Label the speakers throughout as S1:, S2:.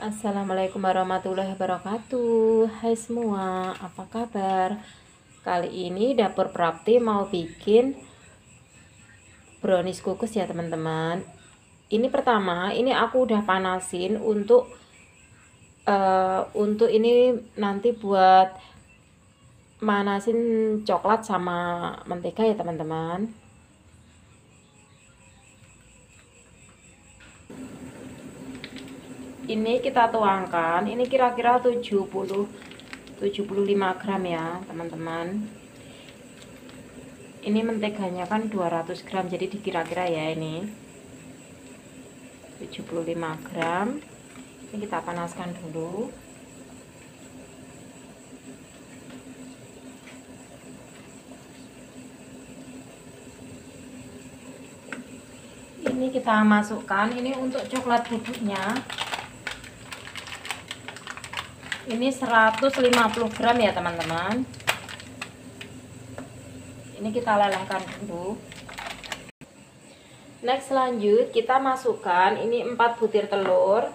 S1: Assalamualaikum warahmatullahi wabarakatuh. Hai semua, apa kabar? Kali ini dapur Prapti mau bikin brownies kukus ya teman-teman. Ini pertama, ini aku udah panasin untuk uh, Untuk ini nanti buat manasin coklat sama mentega ya teman-teman ini kita tuangkan. Ini kira-kira 70 75 gram ya teman-teman. Ini menteganya kan 200 gram jadi dikira-kira ya ini. 75 gram. Ini kita panaskan dulu. Ini kita masukkan. Ini untuk coklat bubuknya ini 150 gram ya teman-teman. Ini kita lelehkan dulu. Next lanjut kita masukkan ini 4 butir telur.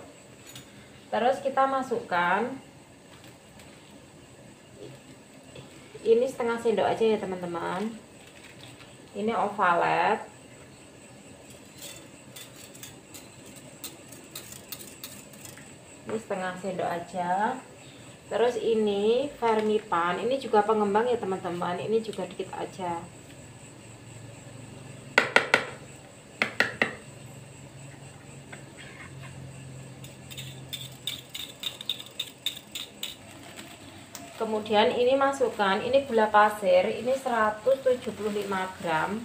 S1: Terus kita masukkan ini setengah sendok aja ya teman-teman. Ini ovalet. Ini setengah sendok aja terus ini vermipan ini juga pengembang ya teman-teman. Ini juga dikit aja. Kemudian ini masukkan ini gula pasir ini 175 gram.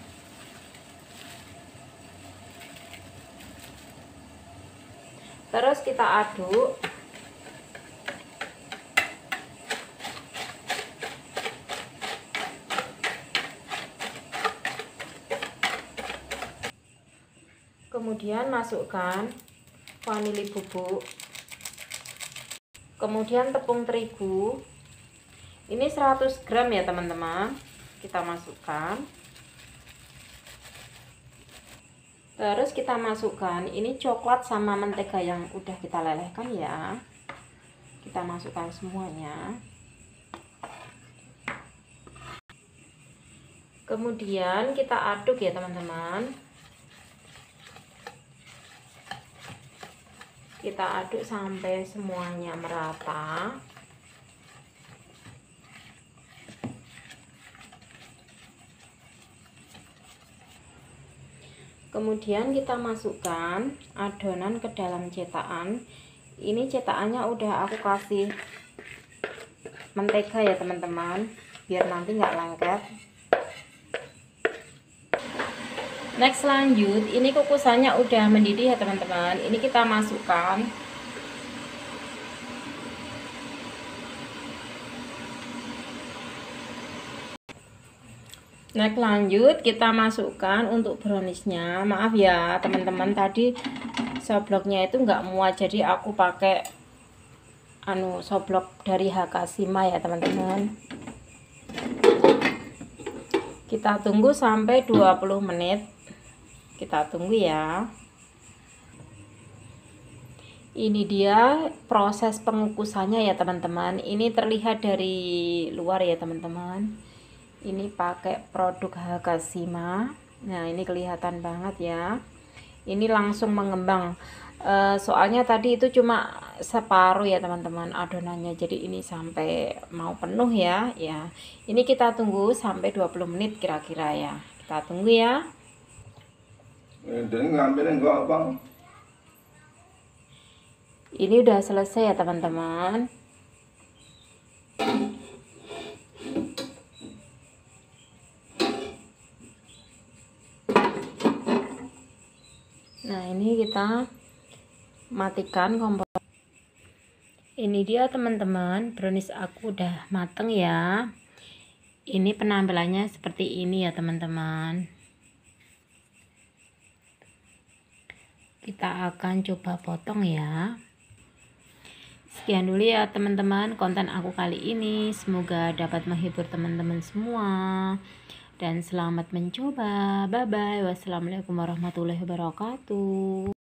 S1: Terus kita aduk kemudian masukkan vanili bubuk. Kemudian tepung terigu. Ini 100 gram ya teman-teman. Kita masukkan. Terus kita masukkan ini coklat sama mentega yang udah kita lelehkan ya. Kita masukkan semuanya. Kemudian kita aduk ya teman-teman kita aduk sampai semuanya merata. Kemudian kita masukkan adonan ke dalam cetakan. Ini cetakannya udah aku kasih mentega ya teman-teman. Biar nanti nggak lengket next lanjut ini kukusannya udah mendidih ya teman-teman. Ini kita masukkan. Next lanjut kita masukkan untuk browniesnya. Maaf ya teman-teman tadi sobloknya itu enggak muat jadi aku pakai anu soblok dari Hakasima ya teman-teman. Kita tunggu sampai 20 menit kita tunggu ya. Ini dia proses pengukusannya ya teman-teman. Ini terlihat dari luar ya teman-teman. Ini pakai produk Hakasima nah ini kelihatan banget ya. Ini langsung mengembang. E, soalnya tadi itu cuma separuh ya teman-teman adonannya. Jadi ini sampai mau penuh ya ya. Ini kita tunggu sampai 20 menit kira-kira ya. Kita tunggu ya ini udah selesai ya teman-teman. Nah ini kita matikan kompor. Ini dia teman-teman brownies aku udah mateng ya. Ini penampilannya seperti ini ya teman-teman. Kita akan coba potong ya. Sekian dulu ya teman-teman konten aku kali ini. Semoga dapat menghibur teman-teman semua. Dan selamat mencoba. Bye bye wassalamualaikum warahmatullahi wabarakatuh